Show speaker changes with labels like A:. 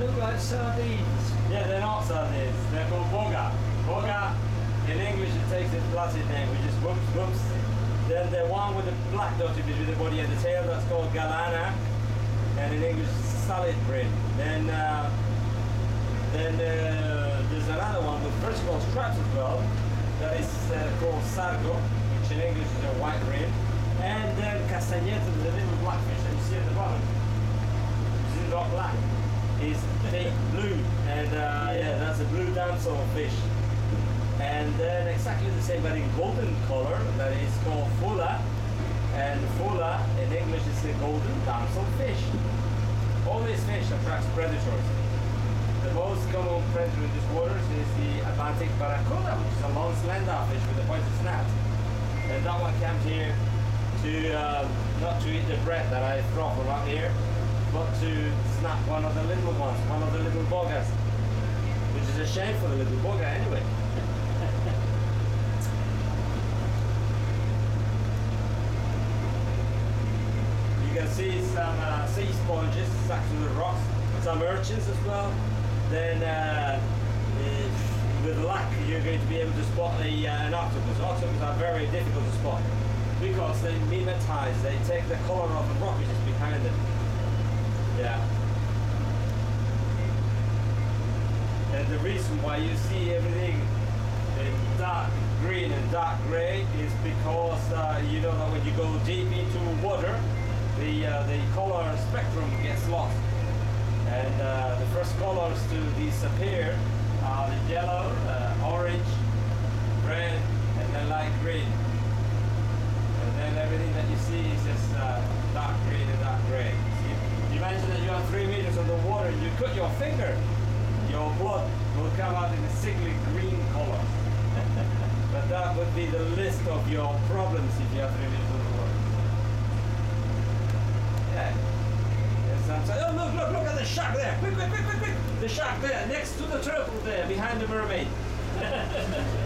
A: look like sardines.
B: Yeah, they're not sardines. They're called boga. Boga, in English, it takes its Latin name, which is Boops boops. Then the one with the black dotted between the body and the tail, that's called galana. And in English, saddled bream. Then, uh, then uh, there's another one with vertical straps as well. That is uh, called sargo, which in English is a white rib. And then castagnette, the little black fish that you see at the bottom. Not black. Is deep blue, and uh, yeah, that's a blue damsel fish. And then exactly the same, but in golden color, that is called fula. And fula in English is the golden damsel fish. All these fish attracts predators. The most common predator in these waters is the Atlantic barracuda, which is a long slender fish with a pointed snout. And that one comes here to uh, not to eat the bread that I throw from up here, but to snap one of the little ones, one of the little bogas. Which is a shame for the little boga anyway. You can see some uh, sea sponges stuck to the rocks, some urchins as well. Then, uh, with luck, you're going to be able to spot uh, an octopus. Octopuses are very difficult to spot because they mimetize, they take the color of the rock which is behind them. Yeah. And the reason why you see everything in dark green and dark gray is because uh, you know that when you go deep into water, the uh, the color spectrum gets lost, and uh, the first colors to disappear are the yellow, uh, orange, red, and then light green. And then everything that you see is just uh, dark green and dark gray. Imagine that you are three meters underwater and you cut your finger, your blood will come out in a sickly green color. but that would be the list of your problems if you are three meters underwater. Yeah. And sometimes, oh look, look, look at the shark there! Quick, quick, quick, quick, quick! The shark there, next to the turtle there, behind the mermaid.
A: Yeah.